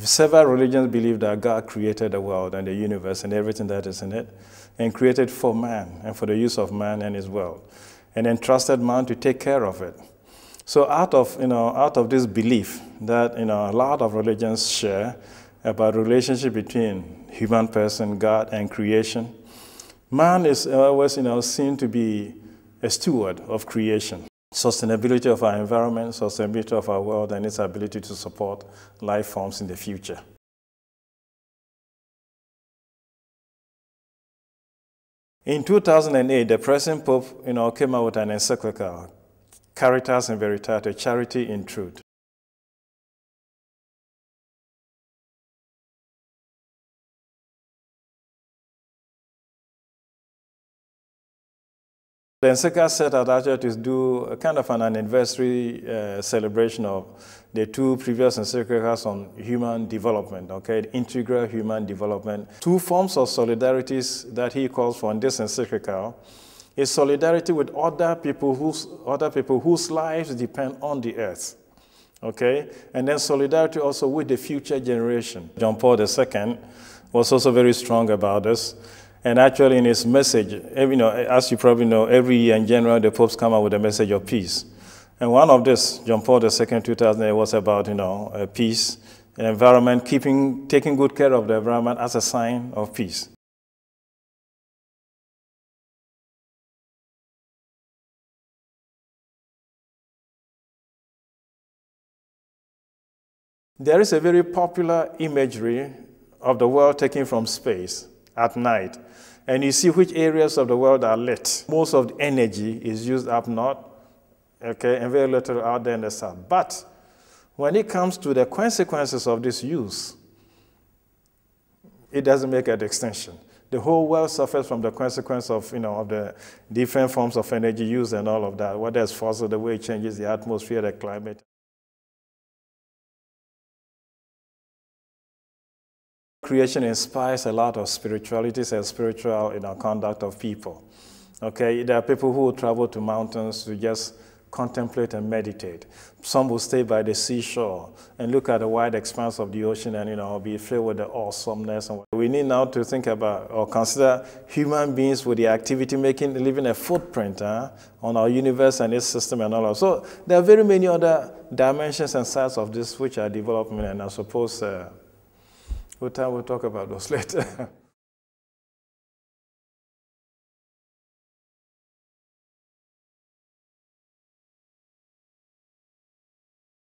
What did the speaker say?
Several religions believe that God created the world and the universe and everything that is in it, and created for man and for the use of man and his world, and entrusted man to take care of it. So out of, you know, out of this belief that you know, a lot of religions share about relationship between human person, God, and creation, man is always you know, seen to be a steward of creation sustainability of our environment, sustainability of our world, and its ability to support life forms in the future. In 2008, the present Pope you know, came out with an encyclical, Caritas in Veritate, Charity in Truth. The NSECA set out actually to do a kind of an anniversary uh, celebration of the two previous encyclicals on human development, okay, integral human development. Two forms of solidarities that he calls for in this encyclical is solidarity with other people whose, other people whose lives depend on the earth, okay, and then solidarity also with the future generation. John Paul II was also very strong about this. And actually, in his message, you know, as you probably know, every year in January, the popes come out with a message of peace. And one of this, John Paul II, 2008, was about, you know, peace, environment, keeping, taking good care of the environment as a sign of peace. There is a very popular imagery of the world taken from space at night. And you see which areas of the world are lit. Most of the energy is used up north, okay, and very little out there in the south. But when it comes to the consequences of this use, it doesn't make an extension. The whole world suffers from the consequence of, you know, of the different forms of energy use and all of that, whether it's fossil, the way it changes the atmosphere, the climate. Creation inspires a lot of spiritualities and spiritual you know, conduct of people. Okay, there are people who travel to mountains to just contemplate and meditate. Some will stay by the seashore and look at the wide expanse of the ocean and you know be filled with the awesomeness. And we need now to think about or consider human beings with the activity making, leaving a footprint huh, on our universe and its system and all that. So there are very many other dimensions and sides of this which are developing, and I suppose. Uh, We'll, talk about those later.